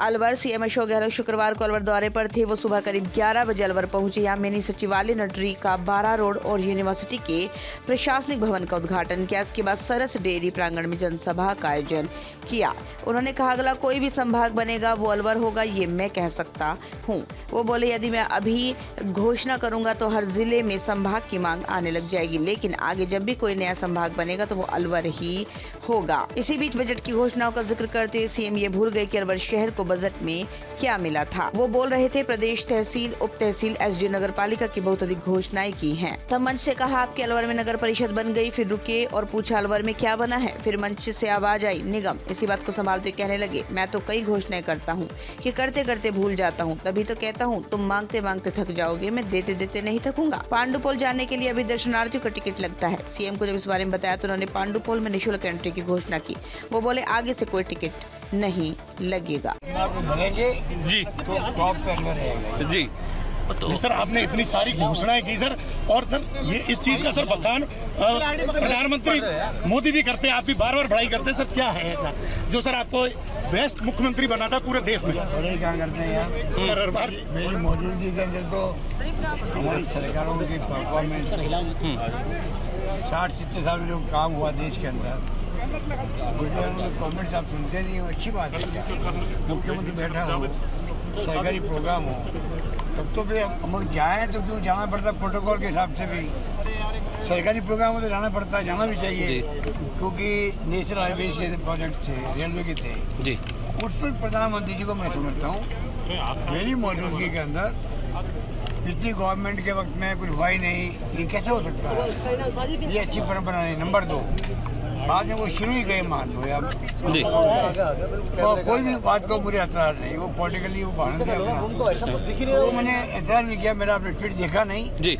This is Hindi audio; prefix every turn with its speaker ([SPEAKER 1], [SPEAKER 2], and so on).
[SPEAKER 1] अलवर सीएम अशोक गहलोत शुक्रवार को अलवर दौरे पर थे। वो सुबह करीब 11 बजे अलवर पहुँचे। यहाँ मिनी सचिवालय नटरी का बारा रोड और यूनिवर्सिटी के प्रशासनिक भवन का उद्घाटन किया। इसके बाद सरस डेयरी प्रांगण में जनसभा का आयोजन किया। उन्होंने कहा, अगला कोई भी संभाग बनेगा, वो अलवर होगा, ये मैं कह सकता हूँ। वो बोले, यदि मैं अभी घोषणा करूँगा तो हर ज़िले में संभाग की मांग आने लग जाएगी। लेकिन आगे जब भी कोई नया संभाग बनेगा तो वो अलवर ही होगा। इसी बीच बजट की घोषणाओं का ज़िक्र करते हुए सीएम ये भूल गए की अलवर शहर को बजट में क्या मिला था? वो बोल रहे थे, प्रदेश तहसील, उप तहसील एस डी नगर पालिका की बहुत अधिक घोषणाएँ की हैं। तब मंच से कहा, आपके अलवर में नगर परिषद बन गई, फिर रुके और पूछा, अलवर में क्या बना है? फिर मंच से आवाज़ आई, निगम। इसी बात को संभालते कहने लगे, मैं तो कई घोषणाएँ करता हूँ की करते करते भूल जाता हूँ। तभी तो कहता हूँ, तुम मांगते मांगते थक जाओगे, मैं देते देते नहीं थकूँगा। पांडुपोल जाने के लिए अभी दर्शनार्थियों का टिकट लगता है। सीएम को जब इस बारे में बताया तो उन्होंने पांडुपोल में निःशुल्क एंट्री की घोषणा की। वो बोले, आगे से कोई टिकट नहीं लगेगा।
[SPEAKER 2] बनेंगे
[SPEAKER 3] जी।
[SPEAKER 2] तो टॉप रहेगा
[SPEAKER 3] जी। तो
[SPEAKER 4] सर आपने इतनी सारी घोषणाएँ की सर। और सर ये इस चीज़ का सर बखान प्रधानमंत्री मोदी भी करते हैं आप भी बार बार बढ़ाई करते हैं। सर क्या है ऐसा? जो सर आपको बेस्ट मुख्यमंत्री बनाता पूरे देश में।
[SPEAKER 2] बड़े क्या करते हैं यार।
[SPEAKER 4] सर हर बार
[SPEAKER 2] मेरी मौजूदगी के अंदर तो हमारी सरकारों की परफॉर्मेंस साठ सत्तर साल जो काम हुआ देश के अंदर कमेंट्स आप सुनते नहीं हो अच्छी बात है। मुख्यमंत्री बैठा हो सरकारी प्रोग्राम हो तब तो फिर हम लोग जाए तो क्यों जाना पड़ता प्रोटोकॉल के हिसाब से भी? सरकारी प्रोग्राम में तो जाना पड़ता है जाना भी चाहिए क्योंकि नेशनल हाईवे के प्रोजेक्ट थे रेलवे के थे। उस वक्त प्रधानमंत्री जी को मैं समझता हूँ मेरी मौजूदगी के अंदर पिछली गवर्नमेंट के वक्त में कुछ हुआ ही नहीं ये कैसे हो सकता है? ये अच्छी परंपरा नहीं नंबर दो। बाद में वो शुरू ही गए मान लो आप
[SPEAKER 3] जी।
[SPEAKER 2] तो कोई भी बात को मुझे एतराज़ नहीं वो पॉलिटिकली वो अपना। तो मैंने एतराज़ नहीं किया मेरा आपने ट्वीट देखा नहीं।
[SPEAKER 3] जी।